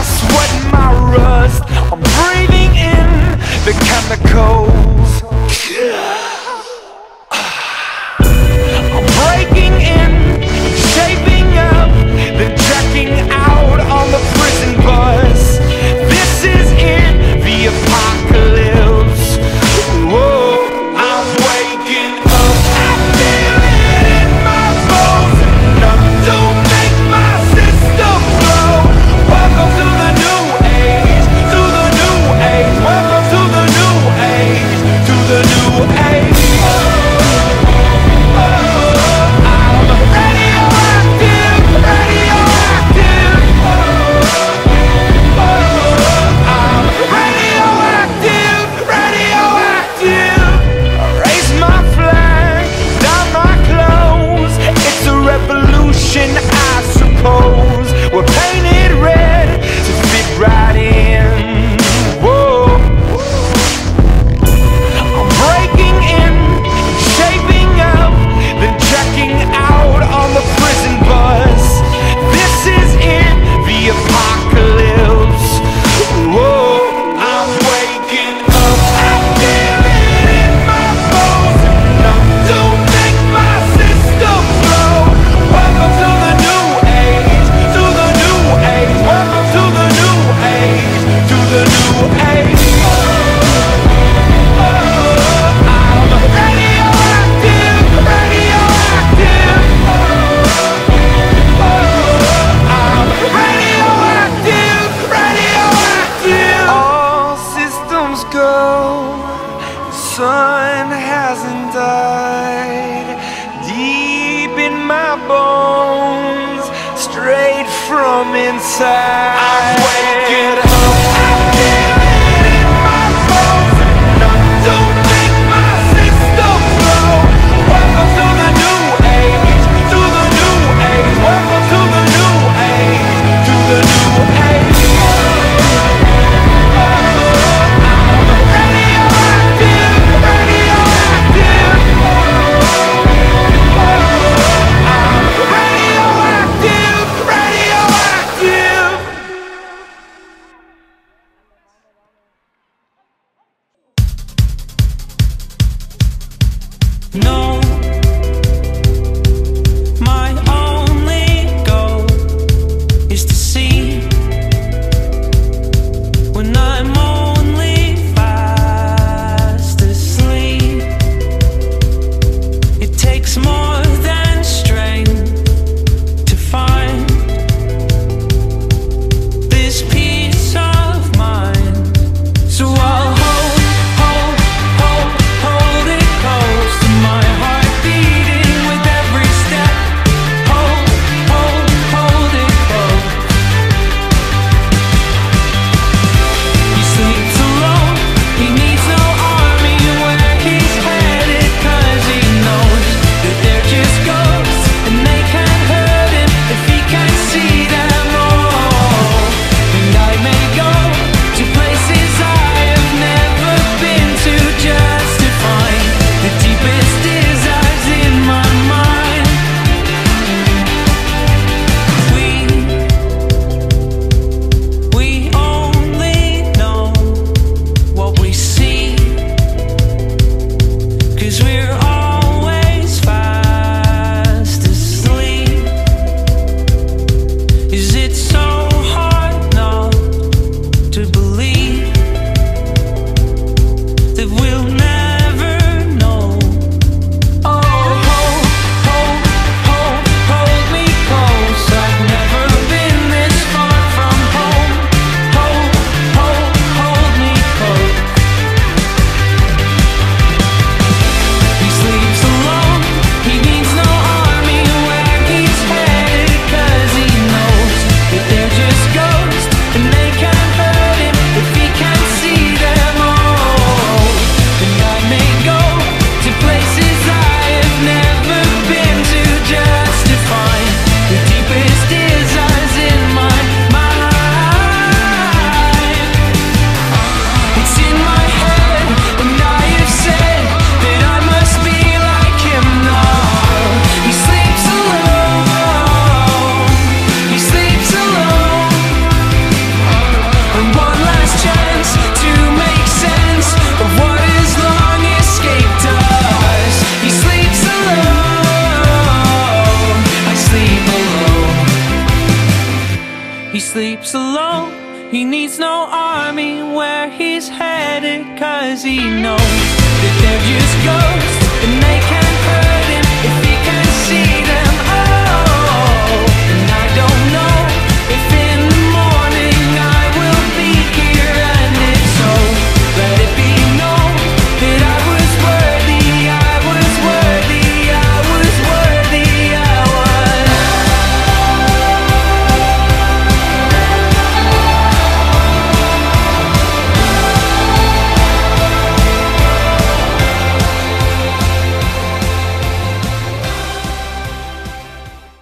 I sweat my rust sad He needs no army where he's headed Cause he knows that they're just go.